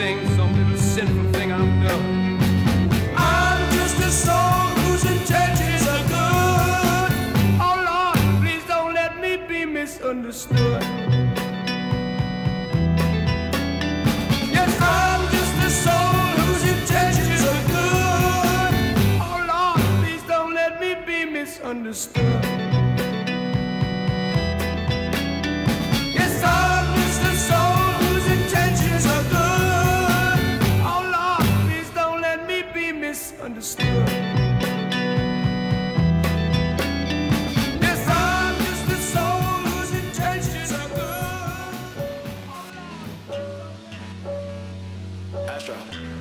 thing, some little sinful thing I've done. I'm just a soul whose intentions are good. Oh Lord, please don't let me be misunderstood. Yes, I'm just a soul whose intentions are good. Oh Lord, please don't let me be misunderstood.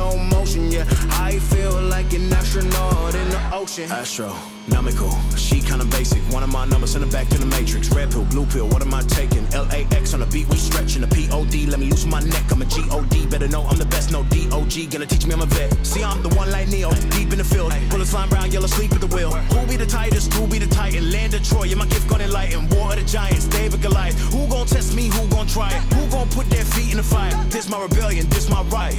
slow motion. Yeah, I feel like an astronaut in the ocean. Astronomical, she kinda basic. One of my numbers in the back to the matrix. Red pill, blue pill, what am I taking? LAX on the beat, we stretching the POD. Let me loosen my neck, I'm a GOD. Better know I'm the best, no DOG. Gonna teach me I'm a vet. See, I'm the one like Neo, deep in the field. Bullets flying round, yellow sleep at the wheel. Who be the tightest? Who be the titan? Land of Troy, yeah, my gift gonna enlighten. War of the Giants, David Goliath. Who gon' test me? Who gon' try it? Who gon' put their feet in the fire? This my rebellion, this my riot.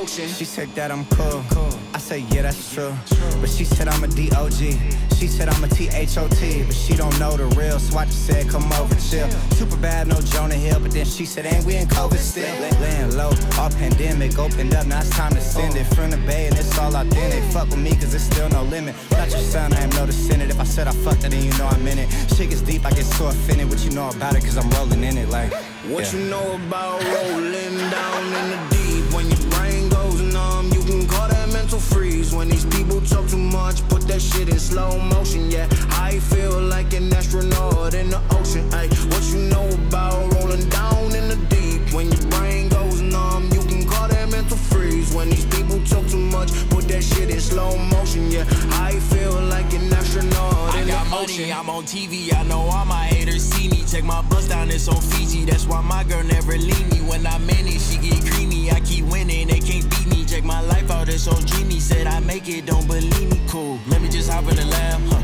an astronaut in the ocean. She said that I'm cool. I say, yeah, that's true. But she said I'm a DOG. She said I'm a THOT. But she don't know the real, so I just said, come over, chill. Super bad, no Jonah Hill. But then she said, ain't we in COVID still? Laying low, all pandemic opened up, now it's time to send it. From the bay, and it's all authentic. Fuck with me, cause there's still no limit. Not your son, I am noticing it. If I said I fucked it, then you know I'm in it. Shit gets deep, I get so offended. What you know about it, cause I'm rolling in it like. What yeah. you know about rolling down in the shit in slow motion. Yeah, I feel like an astronaut in the ocean. Ay, what you know about rolling down in the deep? When your brain goes numb, you can call that mental freeze. When these people talk too much, put that shit in slow motion. Yeah, I feel like an astronaut I in got the money, ocean. I'm on TV. I know all my haters see it's on Fiji. That's why my girl never leave me. When I'm in it, she get creamy. I keep winning, they can't beat me. Check my life out, it's on dreamy. Said I make it, don't believe me. Cool. Let me just hop in the lab, huh?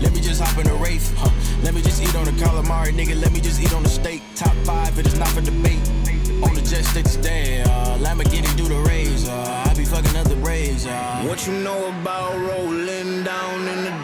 Let me just hop in the Wraith, huh? Let me just eat on the calamari, nigga. Let me just eat on the steak. Top five, it is not for debate. On the jet stick today, uh, Lamborghini do the raise. Uh, I be fucking other braids, uh. What you know about rolling down in the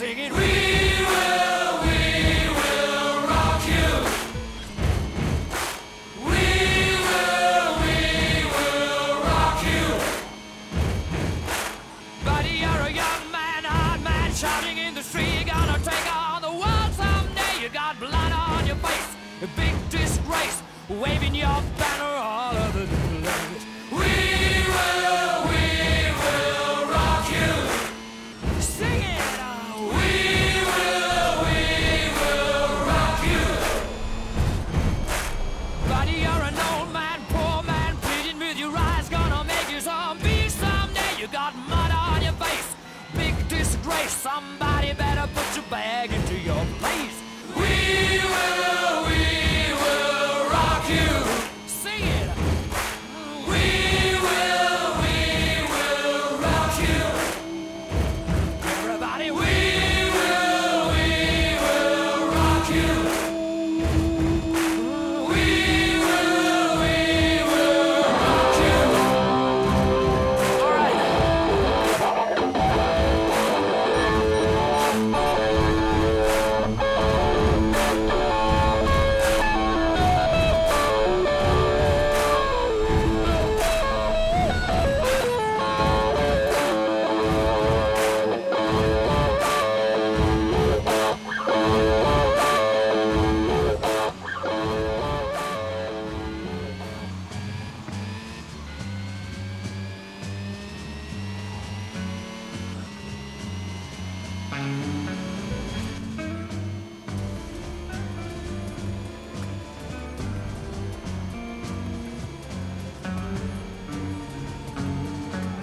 Singing, We will, we will rock you. We will, we will rock you. Buddy, you're a young man, hard man, shouting in the street. You're gonna take on the world someday. You got blood on your face, a big disgrace, waving your banner all over the Somebody better put your bag into Thank